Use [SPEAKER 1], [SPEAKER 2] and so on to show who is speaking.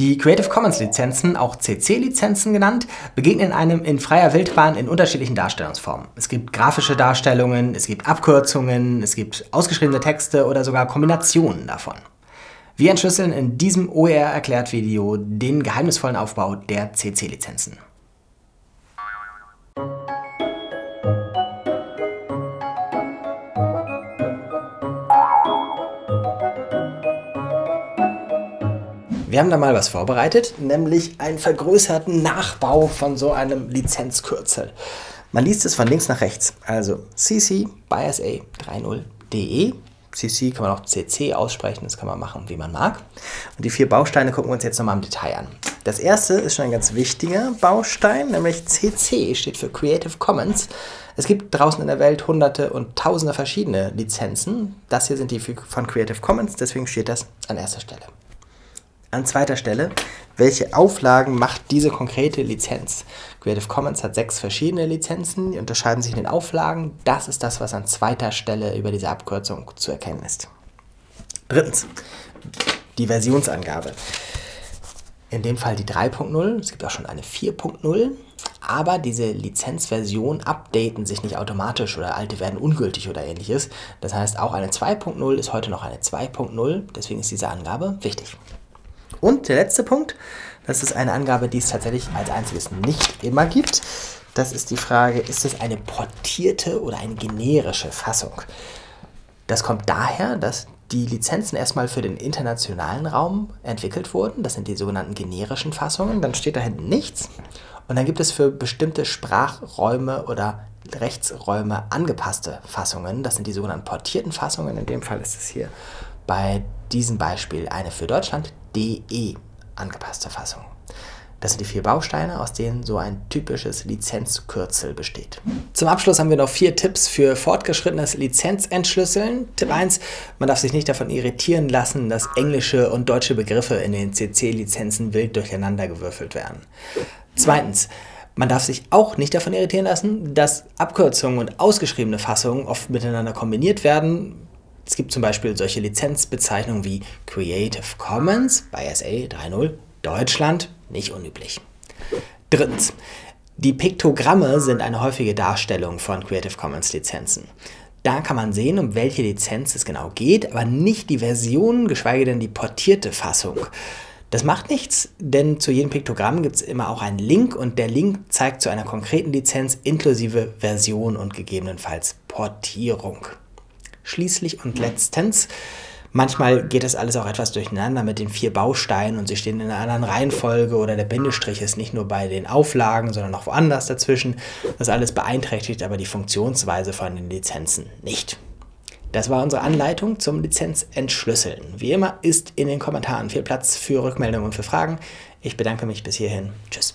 [SPEAKER 1] Die Creative Commons Lizenzen, auch CC-Lizenzen genannt, begegnen einem in freier Wildbahn in unterschiedlichen Darstellungsformen. Es gibt grafische Darstellungen, es gibt Abkürzungen, es gibt ausgeschriebene Texte oder sogar Kombinationen davon. Wir entschlüsseln in diesem OER erklärt Video den geheimnisvollen Aufbau der CC-Lizenzen. Wir haben da mal was vorbereitet, nämlich einen vergrößerten Nachbau von so einem Lizenzkürzel. Man liest es von links nach rechts. Also cc by sa 30.de. CC kann man auch CC aussprechen, das kann man machen, wie man mag. Und die vier Bausteine gucken wir uns jetzt nochmal im Detail an. Das erste ist schon ein ganz wichtiger Baustein, nämlich CC steht für Creative Commons. Es gibt draußen in der Welt hunderte und tausende verschiedene Lizenzen. Das hier sind die von Creative Commons, deswegen steht das an erster Stelle. An zweiter Stelle, welche Auflagen macht diese konkrete Lizenz? Creative Commons hat sechs verschiedene Lizenzen, die unterscheiden sich in den Auflagen. Das ist das, was an zweiter Stelle über diese Abkürzung zu erkennen ist. Drittens, die Versionsangabe. In dem Fall die 3.0, es gibt auch schon eine 4.0, aber diese Lizenzversionen updaten sich nicht automatisch oder alte werden ungültig oder ähnliches. Das heißt, auch eine 2.0 ist heute noch eine 2.0, deswegen ist diese Angabe wichtig. Und der letzte Punkt, das ist eine Angabe, die es tatsächlich als einziges nicht immer gibt. Das ist die Frage, ist es eine portierte oder eine generische Fassung? Das kommt daher, dass die Lizenzen erstmal für den internationalen Raum entwickelt wurden. Das sind die sogenannten generischen Fassungen. Dann steht da hinten nichts. Und dann gibt es für bestimmte Sprachräume oder Rechtsräume angepasste Fassungen. Das sind die sogenannten portierten Fassungen. In dem Fall ist es hier bei diesem Beispiel eine für Deutschland DE angepasste Fassung. Das sind die vier Bausteine, aus denen so ein typisches Lizenzkürzel besteht. Zum Abschluss haben wir noch vier Tipps für fortgeschrittenes Lizenzentschlüsseln. Tipp 1, man darf sich nicht davon irritieren lassen, dass englische und deutsche Begriffe in den CC-Lizenzen wild durcheinandergewürfelt werden. Zweitens, man darf sich auch nicht davon irritieren lassen, dass Abkürzungen und ausgeschriebene Fassungen oft miteinander kombiniert werden, es gibt zum Beispiel solche Lizenzbezeichnungen wie Creative Commons bei SA 3.0 Deutschland, nicht unüblich. Drittens, die Piktogramme sind eine häufige Darstellung von Creative Commons Lizenzen. Da kann man sehen, um welche Lizenz es genau geht, aber nicht die Version, geschweige denn die portierte Fassung. Das macht nichts, denn zu jedem Piktogramm gibt es immer auch einen Link und der Link zeigt zu einer konkreten Lizenz inklusive Version und gegebenenfalls Portierung. Schließlich und letztens, manchmal geht das alles auch etwas durcheinander mit den vier Bausteinen und sie stehen in einer anderen Reihenfolge oder der Bindestrich ist nicht nur bei den Auflagen, sondern auch woanders dazwischen. Das alles beeinträchtigt aber die Funktionsweise von den Lizenzen nicht. Das war unsere Anleitung zum Lizenzentschlüsseln. Wie immer ist in den Kommentaren viel Platz für Rückmeldungen und für Fragen. Ich bedanke mich bis hierhin. Tschüss.